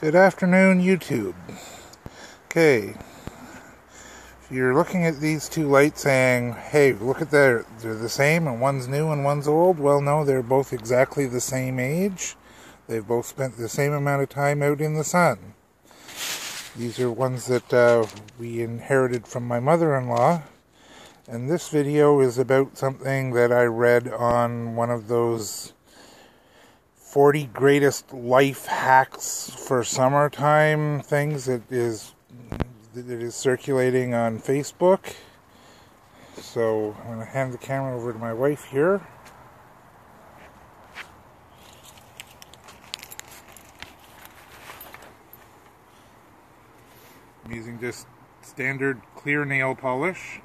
Good afternoon, YouTube. Okay, if you're looking at these two lights saying, hey, look at that, they're the same and one's new and one's old, well, no, they're both exactly the same age. They've both spent the same amount of time out in the sun. These are ones that uh, we inherited from my mother-in-law. And this video is about something that I read on one of those 40 greatest life hacks for summertime things that is that is circulating on Facebook. So I'm going to hand the camera over to my wife here. I'm using just standard clear nail polish.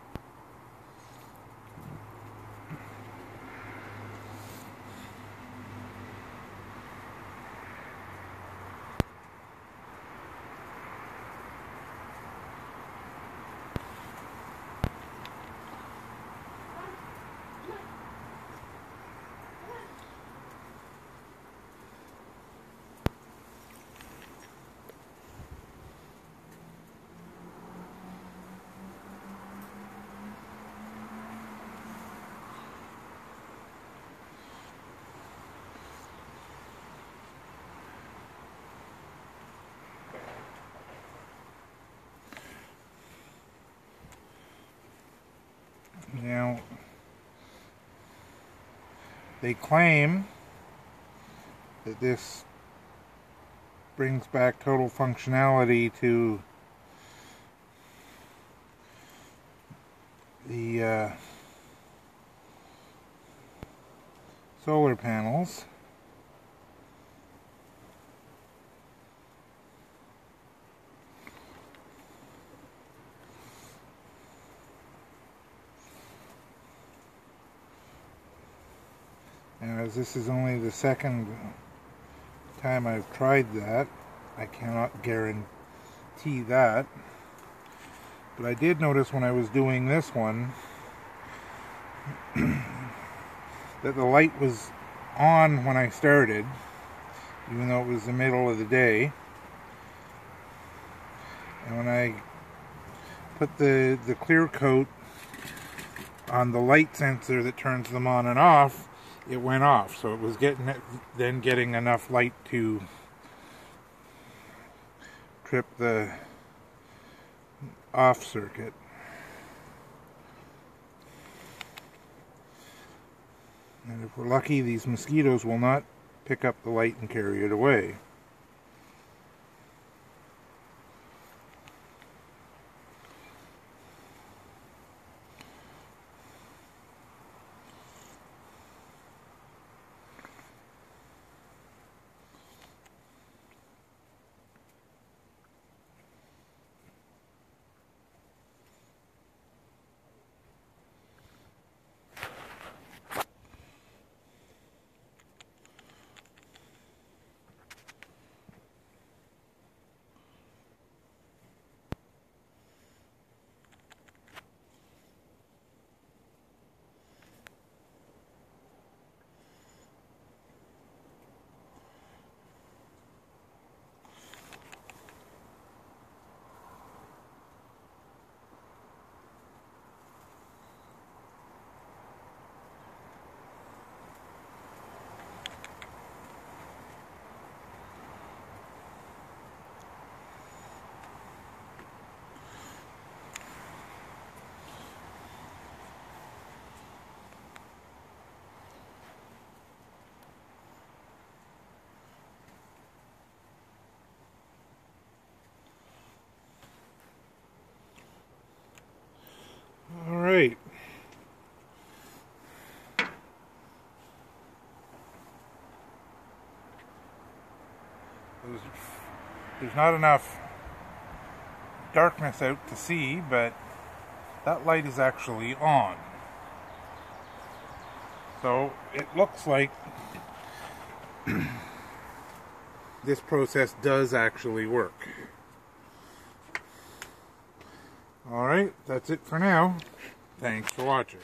Now, they claim that this brings back total functionality to the uh, solar panels. Now, as this is only the second time I've tried that, I cannot guarantee that. But I did notice when I was doing this one that the light was on when I started, even though it was the middle of the day. And when I put the, the clear coat on the light sensor that turns them on and off, it went off. So it was getting then getting enough light to trip the off circuit. And if we're lucky, these mosquitoes will not pick up the light and carry it away. There's, there's not enough darkness out to see, but that light is actually on. So it looks like this process does actually work. Alright, that's it for now. Thanks for watching.